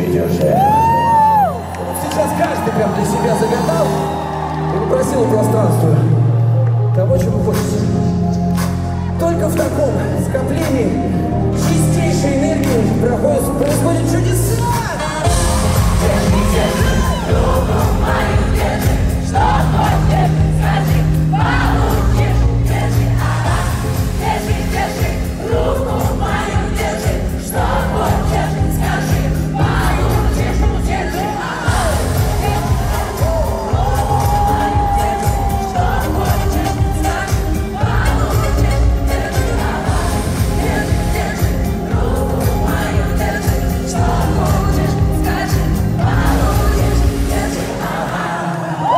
держи. Сейчас каждый прям для себя загадал и попросил пространство того, чего хочет.